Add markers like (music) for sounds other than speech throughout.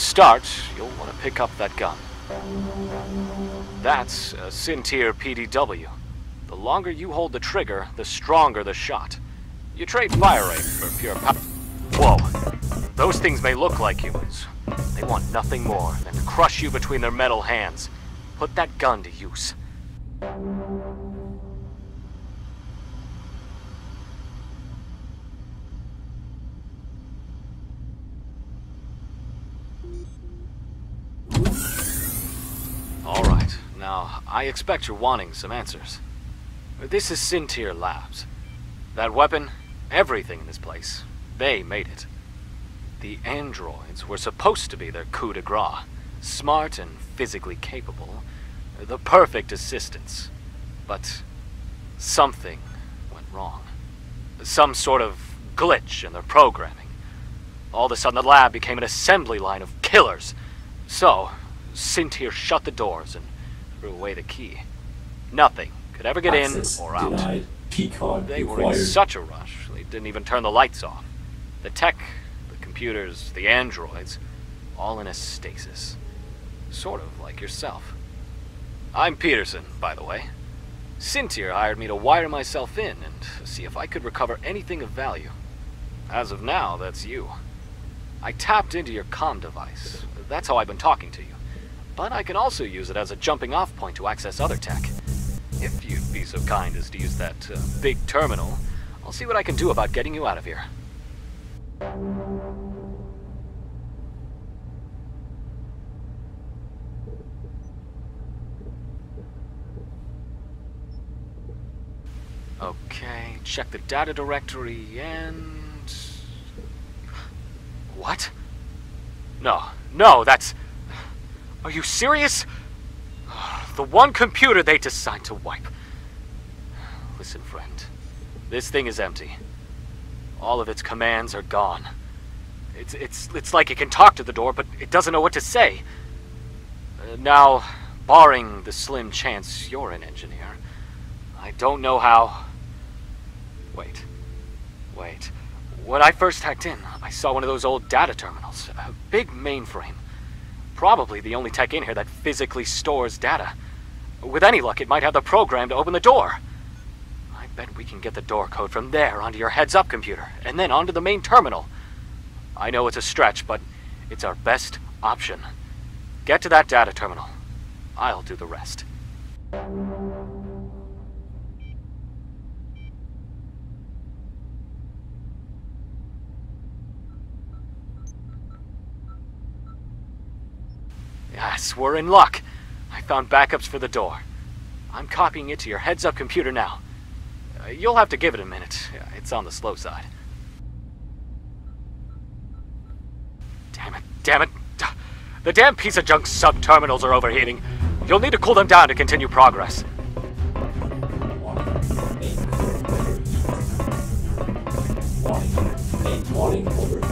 Start, you'll want to pick up that gun. That's a Sintere PDW. The longer you hold the trigger, the stronger the shot. You trade fire rate for pure power. Whoa. Those things may look like humans. They want nothing more than to crush you between their metal hands. Put that gun to use. All right. Now, I expect you're wanting some answers. This is Sintere Labs. That weapon, everything in this place, they made it. The androids were supposed to be their coup de grace. Smart and physically capable. The perfect assistants. But something went wrong. Some sort of glitch in their programming. All of a sudden, the lab became an assembly line of killers. So, Sintere shut the doors and threw away the key. Nothing could ever get Access in or out. denied. They were in such a rush, they didn't even turn the lights off. The tech, the computers, the androids, all in a stasis. Sort of like yourself. I'm Peterson, by the way. Sintere hired me to wire myself in and see if I could recover anything of value. As of now, that's you. I tapped into your comm device. That's how I've been talking to you. But I can also use it as a jumping off point to access other tech. If you'd be so kind as to use that uh, big terminal, I'll see what I can do about getting you out of here. Okay, check the data directory and. What? No, no, that's. Are you serious? The one computer they decided to wipe. Listen, friend. This thing is empty. All of its commands are gone. It's, it's, it's like it can talk to the door, but it doesn't know what to say. Uh, now, barring the slim chance you're an engineer, I don't know how. Wait. Wait. When I first hacked in, I saw one of those old data terminals. A big mainframe. Probably the only tech in here that physically stores data. With any luck, it might have the program to open the door. I bet we can get the door code from there onto your heads up computer, and then onto the main terminal. I know it's a stretch, but it's our best option. Get to that data terminal. I'll do the rest. Yes, we're in luck. I found backups for the door. I'm copying it to your heads up computer now. Uh, you'll have to give it a minute. It's on the slow side. Damn it, damn it. The damn piece of junk sub terminals are overheating. You'll need to cool them down to continue progress. Warning,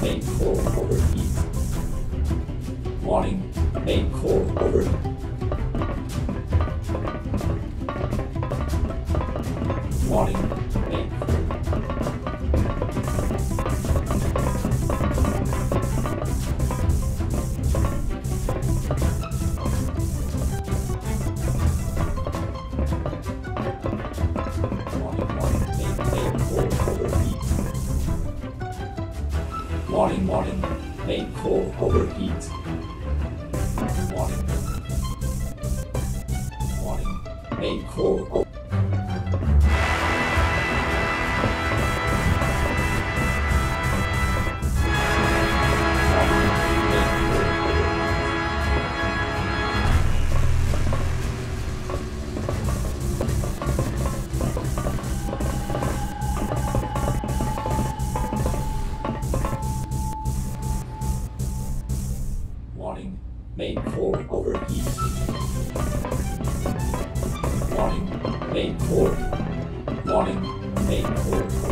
main core overheat. Warning, main core overheat. Warning, main core. Warning, warning, main core overheat. Warning. Warning, main core 8 Morning.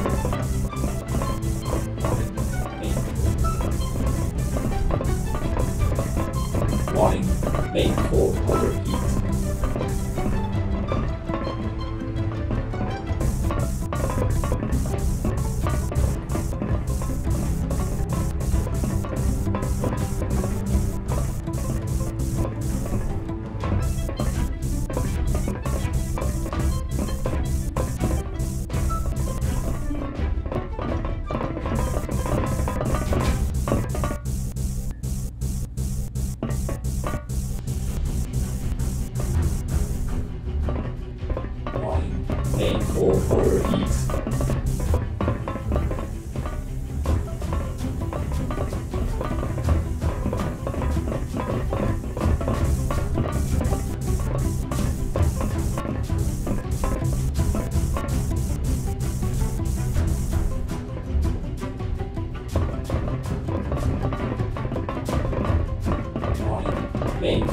Main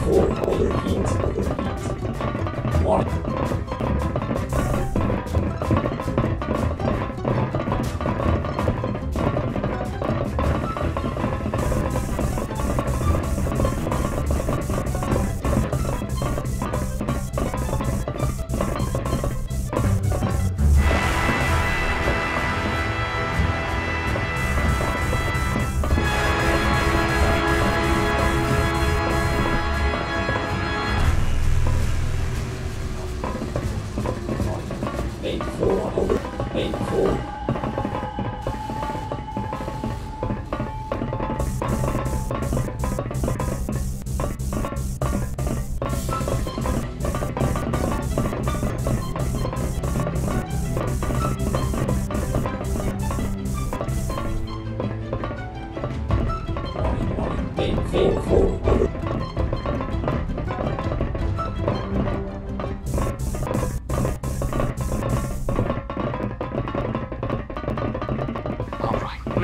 Main core over. Main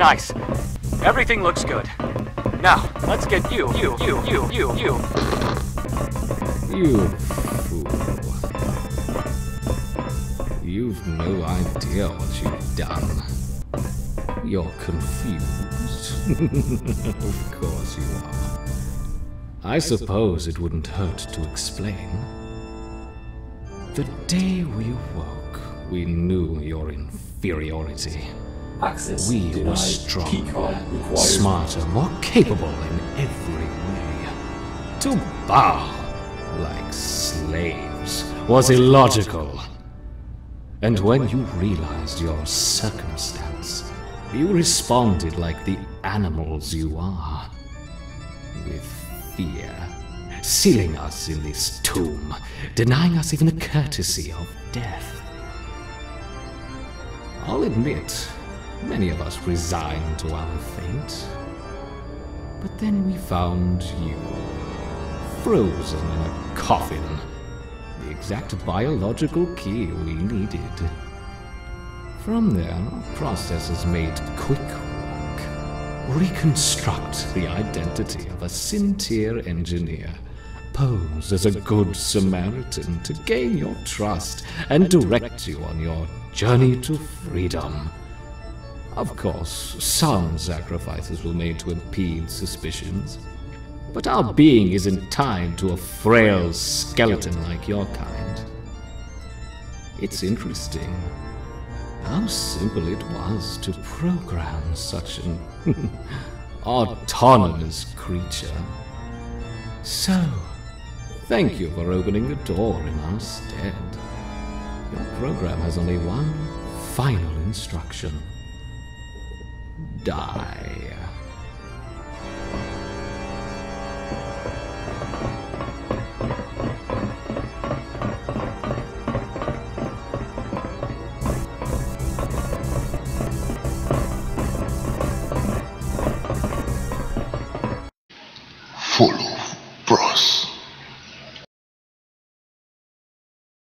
nice. Everything looks good. Now, let's get you, you, you, you, you, you. You fool. You've no idea what you've done. You're confused. (laughs) of course you are. I suppose it wouldn't hurt to explain. The day we awoke, we knew your inferiority. Access We were denied. strong, Keycard smarter, more capable in every way. To bow like slaves was illogical. And when you realized your circumstance, you responded like the animals you are. With fear, sealing us in this tomb, denying us even the courtesy of death. I'll admit, many of us resigned to our fate. But then we found you, frozen in a coffin. The exact biological key we needed. From there, our processes made quick work. Reconstruct the identity of a Sintere engineer. Pose as a good Samaritan to gain your trust and direct you on your journey to freedom. Of course, some sacrifices were made to impede suspicions. But our being isn't tied to a frail skeleton like your kind. It's interesting how simple it was to program such an (laughs) autonomous creature. So, thank you for opening the door in our stead. Your program has only one final instruction die.